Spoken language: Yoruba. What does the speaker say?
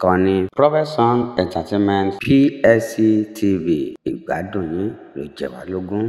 ìkànnì profession entertainment psc tv ìgbádùn yín ló jẹ wá lógún.